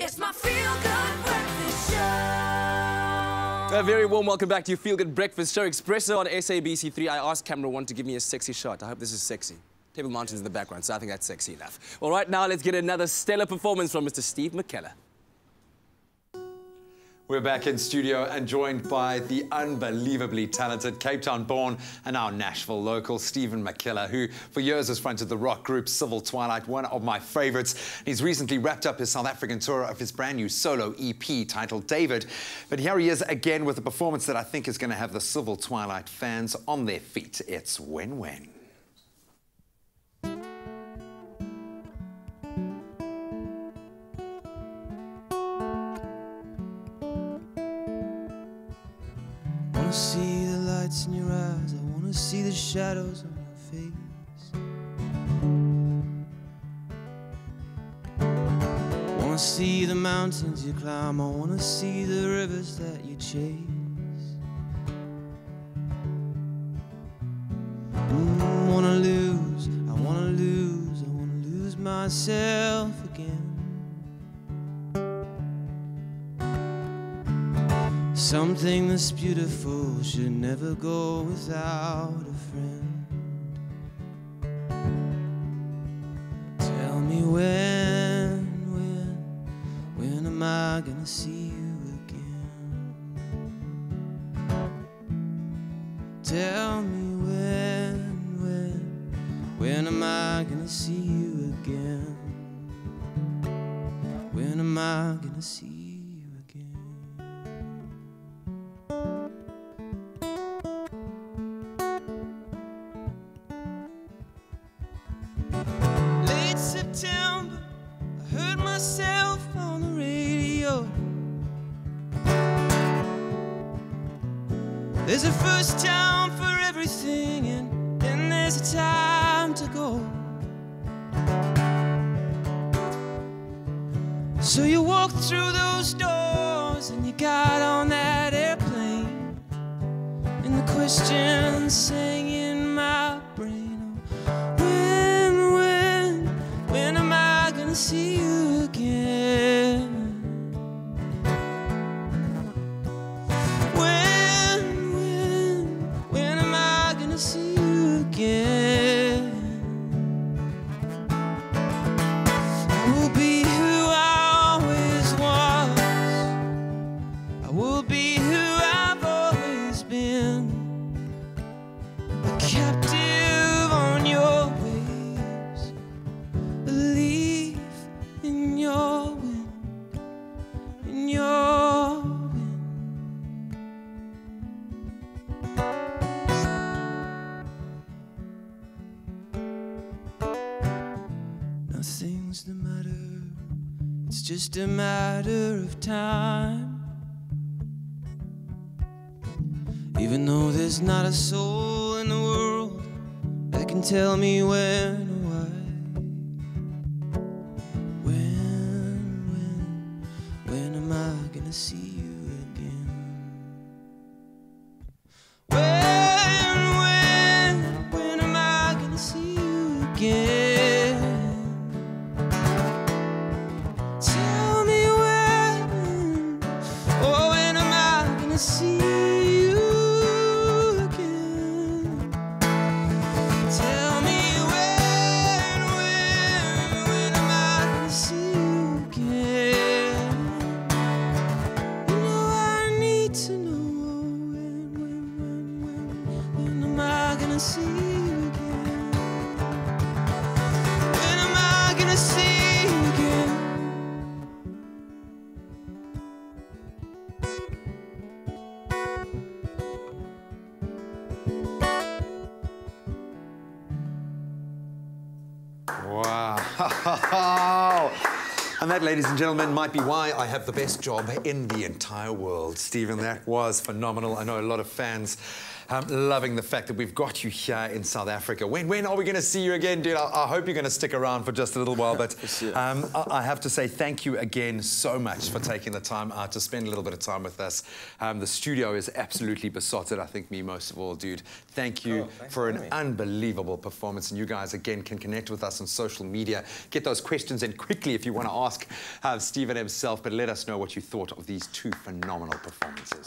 It's my feel good breakfast show. A very warm welcome back to your Feel Good Breakfast Show Expresso on SABC3. I asked camera one to give me a sexy shot. I hope this is sexy. Table Mountains in the background, so I think that's sexy enough. All right, now let's get another stellar performance from Mr. Steve McKellar. We're back in studio and joined by the unbelievably talented Cape Town born and now Nashville local Stephen McKellar, who for years has fronted the rock group Civil Twilight, one of my favorites. He's recently wrapped up his South African tour of his brand new solo EP titled Dayvid. But here he is again with a performance that I think is going to have the Civil Twilight fans on their feet. It's When When. Wanna see the lights in your eyes. I wanna see the shadows on your face. I wanna see the mountains you climb. I wanna see the rivers that you chase. Mm, wanna lose, I wanna lose, I wanna lose myself again. Something that's beautiful should never go without a friend. Tell me when, when, when am I gonna see you again? Tell me when, when, when am I gonna see you again? When am I gonna see you Late September, I heard myself on the radio. There's a first time for everything, and then there's a time to go. So you walked through those doors and you got on that airplane, and the question sang will be who I always was. I will be who I've always been it's just a matter of time. Even though there's not a soul in the world that can tell me when or why. When, when, when am I gonna see see you again? When, am I gonna see Wow. And that, ladies and gentlemen, might be why I have the best job in the entire world. Stephen, that was phenomenal. I know a lot of fans Um, loving the fact that we've got you here in South Africa. When, when are we going to see you again, dude? I, I hope you're going to stick around for just a little while. But um, I, I have to say thank you again so much for taking the time out to spend a little bit of time with us. Um, the studio is absolutely besotted. I think me most of all, dude. Thank you for an unbelievable performance. And you guys, again, can connect with us on social media. Get those questions in quickly if you want to ask uh, Stephen himself. But let us know what you thought of these two phenomenal performances.